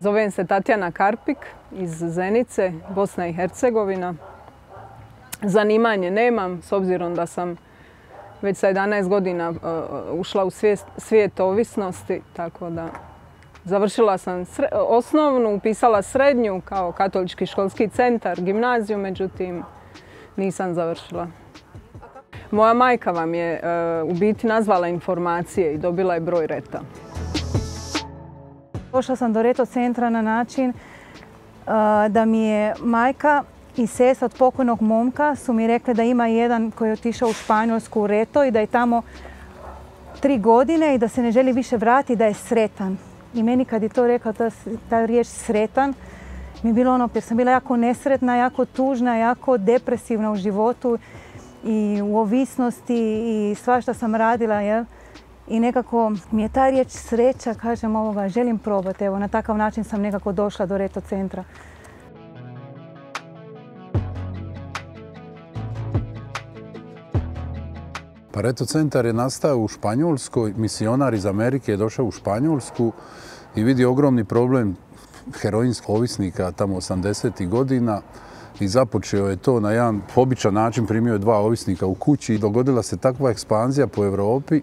Zovem se Tatjana Karpik iz Zenice, Bosna i Hercegovina. Zanimanje nemam s obzirom da sam već sa 11 godina e, ušla u svijet ovisnosti, tako da završila sam osnovnu, upisala srednju kao katolički školski centar, gimnaziju, međutim nisam završila. Moja majka vam je e, u biti nazvala informacije i dobila je broj reta. Došla sam do reto centra na način e, da mi je majka i sestra od pokojnog momka su mi rekli da ima jedan koji je otišao u Španjolsku u reto i da je tamo tri godine i da se ne želi više vratiti, da je sretan. I meni kad je to rekao, ta, ta riječ sretan, mi je bilo ono, jer sam bila jako nesretna, jako tužna, jako depresivna u životu i u ovisnosti i svašta sam radila, jel? I nekako mi je ta riječ sreća, kažem ovoga, želim probati. Evo, na takav način sam nekako došla do Reto centra. Pa Reto centar je nastao u Španjolskoj, misionar iz Amerike je došao u Španjolsku i vidi ogromni problem heroinskih ovisnika tamo 80. godina i započeo je to na jedan običan način, primio je dva ovisnika u kući i dogodila se takva ekspanzija po Europi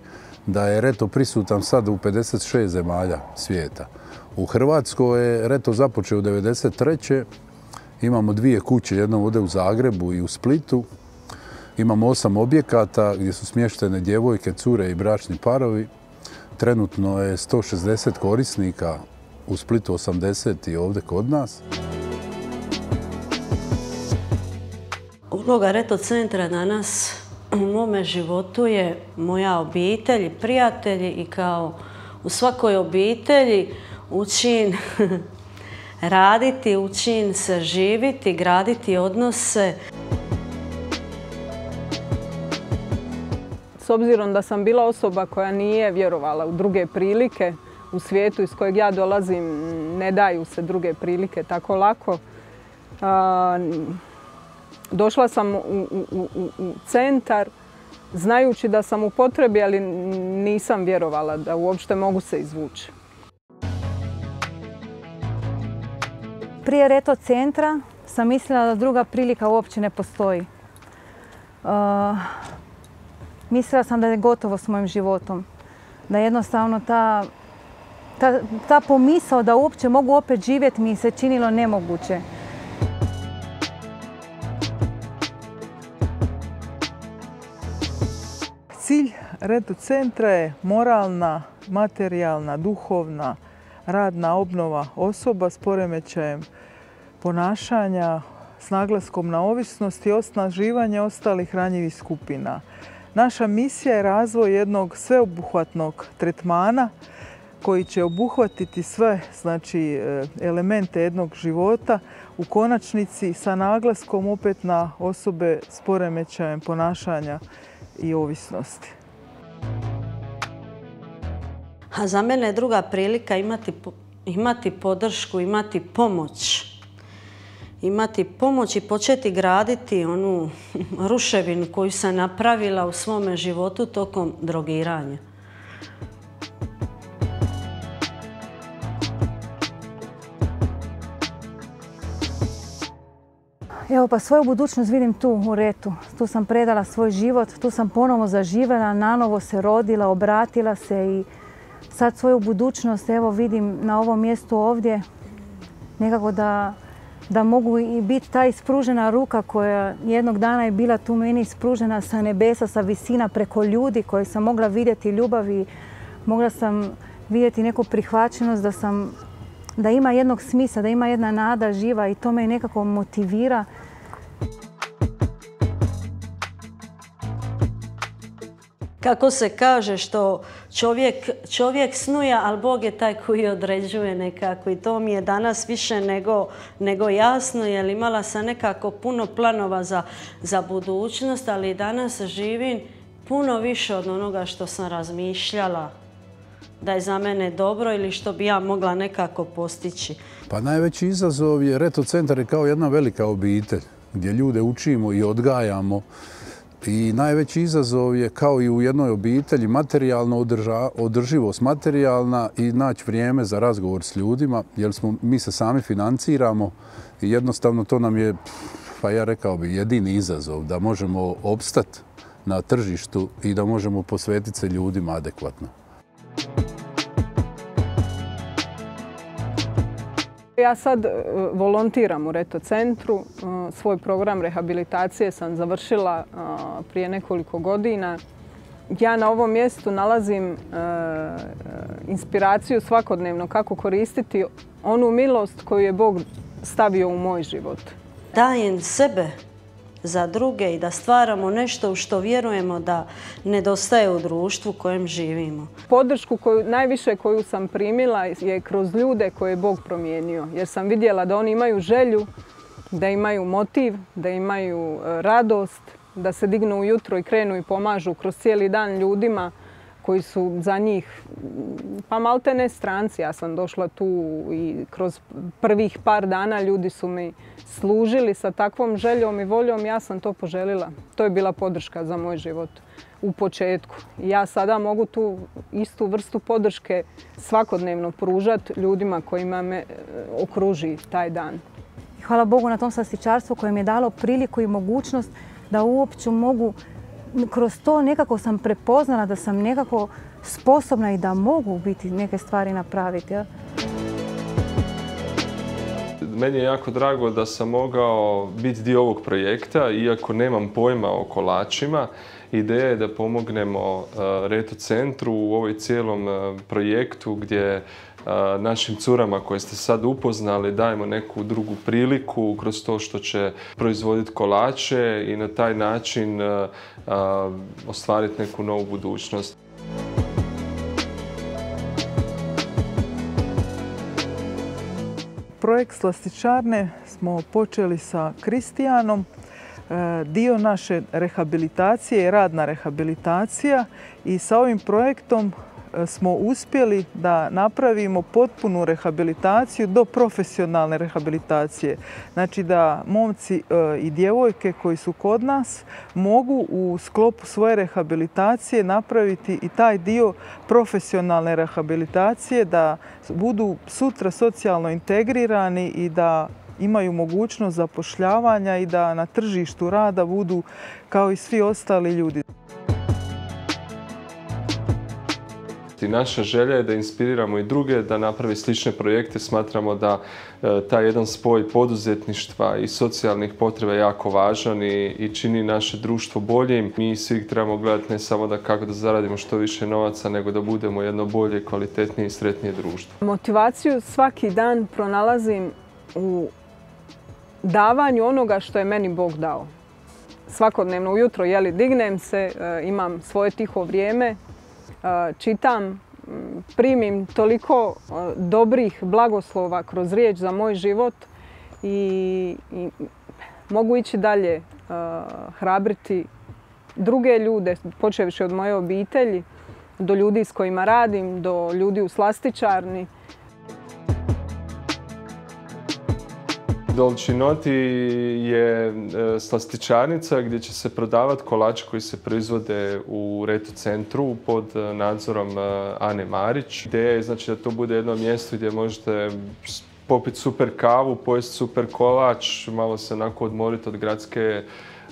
da je Reto prisutan sad u 56 zemalja svijeta. U Hrvatskoj je Reto započeo u 1993. Imamo dvije kuće, jedna ovdje u Zagrebu i u Splitu. Imamo osam objekata gdje su smještene djevojke, cure i bračni parovi. Trenutno je 160 korisnika, u Splitu 80 i ovdje kod nas. Uloga Reto centra danas u mome životu je moja obitelj, prijatelji i kao u svakoj obitelji učin raditi, učin se živiti, graditi odnose. S obzirom da sam bila osoba koja nije vjerovala u druge prilike, u svijetu iz kojeg ja dolazim ne daju se druge prilike tako lako. Došla sam u, centar znajući da sam u potrebi, ali nisam vjerovala da uopšte mogu se izvući. Prije reto centra sam mislila da druga prilika uopće ne postoji. mislila sam da je gotovo s mojim životom. Da jednostavno ta ta, ta pomisao da uopće mogu opet živjeti mi se činilo nemoguće. Redu centra je moralna, materijalna, duhovna, radna obnova osoba s poremećajem ponašanja, s naglaskom na ovisnost i osnaživanje ostalih ranjivih skupina. Naša misija je razvoj jednog sveobuhvatnog tretmana koji će obuhvatiti sve znači, e, elemente jednog života u konačnici sa naglaskom opet na osobe s poremećajem ponašanja i ovisnosti. A za mene je druga prilika imati, imati podršku, imati pomoć. Imati pomoć i početi graditi onu ruševinu koju sam napravila u svome životu tokom drogiranja. Evo pa svoju budućnost vidim tu u Retu. Tu sam predala svoj život, tu sam ponovo zaživjela, nanovo se rodila, obratila se i sad svoju budućnost evo vidim na ovom mjestu ovdje. Nekako da, da mogu i biti ta ispružena ruka koja jednog dana je bila tu meni ispružena sa nebesa, sa visina preko ljudi koje sam mogla vidjeti ljubav i mogla sam vidjeti neku prihvaćenost da sam da ima jednog smisa, da ima jedna nada živa i to me nekako motivira. Kako se kaže što čovjek, čovjek snuja, ali Bog je taj koji određuje nekako i to mi je danas više nego, nego jasno jer imala sam nekako puno planova za, za budućnost, ali danas živim puno više od onoga što sam razmišljala da je za mene dobro ili što bi ja mogla nekako postići? Pa najveći izazov je Reto centar je kao jedna velika obitelj gdje ljude učimo i odgajamo I najveći izazov je kao i u jednoj obitelji materijalno održivost materijalna i naći vrijeme za razgovor s ljudima jer mi se sami financiramo i jednostavno to nam je, pa ja rekao bi, jedini izazov da možemo opstati na tržištu i da možemo posvetiti se ljudima adekvatno. Ja sad e, volontiram u Reto centru. E, svoj program rehabilitacije sam završila e, prije nekoliko godina. Ja na ovom mjestu nalazim inspiraciju svakodnevno kako koristiti onu milost koju je Bog stavio u moj život. Dajem sebe za druge i da stvaramo nešto u što vjerujemo da nedostaje u društvu u kojem živimo. Podršku koju, najviše koju sam primila je kroz ljude koje je Bog promijenio. Jer sam vidjela da oni imaju želju, da imaju motiv, da imaju e, radost, da se dignu ujutro i krenu i pomažu kroz cijeli dan ljudima koji su za njih, pa malte ne stranci. Ja sam došla tu i kroz prvih par dana ljudi su mi služili sa takvom željom i voljom. Ja sam to poželila. To je bila podrška za moj život u početku. Ja sada mogu tu istu vrstu podrške svakodnevno pružati ljudima kojima me e, okruži taj dan. Hvala Bogu na tom slastičarstvu koje mi je dalo priliku i mogućnost da uopće mogu kroz to nekako sam prepoznala da sam nekako sposobna i da mogu biti neke stvari napraviti. Meni je jako drago da sam mogao biti dio ovog projekta, iako nemam pojma o kolačima. Ideja je da pomognemo uh, Reto centru u ovoj cijelom uh, projektu gdje našim curama koje ste sad upoznali dajemo neku drugu priliku kroz to što će proizvoditi kolače i na taj način ostvariti neku novu budućnost. Projekt Slastičarne smo počeli sa Kristijanom. E, dio naše rehabilitacije je radna rehabilitacija i sa ovim projektom smo uspjeli da napravimo potpunu rehabilitaciju do profesionalne rehabilitacije. Znači da momci e, i djevojke koji su kod nas mogu u sklopu svoje rehabilitacije napraviti i taj dio profesionalne rehabilitacije da budu sutra socijalno integrirani i da imaju mogućnost zapošljavanja i da na tržištu rada budu kao i svi ostali ljudi. I naša želja je da inspiriramo i druge da napravi slične projekte. Smatramo da e, taj jedan spoj poduzetništva i socijalnih potreba je jako važan i, čini naše društvo boljim. Mi svi trebamo gledati ne samo da kako da zaradimo što više novaca, nego da budemo jedno bolje, kvalitetnije i sretnije društvo. Motivaciju svaki dan pronalazim u davanju onoga što je meni Bog dao. Svakodnevno ujutro jeli, dignem se, e, imam svoje tiho vrijeme, čitam, primim toliko dobrih blagoslova kroz riječ za moj život i, mogu ići dalje, hrabriti druge ljude, počevši od moje obitelji, do ljudi s kojima radim, do ljudi u slastičarni. Dolčinoti je e, slastičarnica gdje će se prodavati kolači koji se proizvode u Reto centru pod e, nadzorom e, Ane Marić. Ideja je znači da to bude jedno mjesto gdje možete popiti super kavu, pojesti super kolač, malo se onako odmoriti od gradske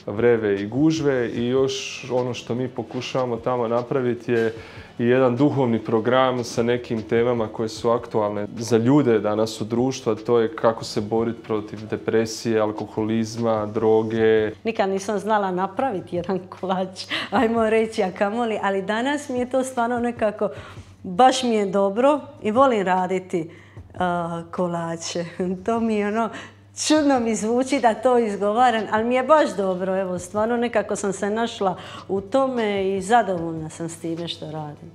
vreve i gužve i još ono što mi pokušavamo tamo napraviti je i jedan duhovni program sa nekim temama koje su aktualne za ljude danas u društvu, a to je kako se boriti protiv depresije, alkoholizma, droge. Nikad nisam znala napraviti jedan kolač, ajmo reći, a kamoli, ali danas mi je to stvarno nekako, baš mi je dobro i volim raditi kolače. To mi je ono, čudno mi zvuči da to izgovaram, ali mi je baš dobro. Evo, stvarno nekako sam se našla u tome i zadovoljna sam s time što radim.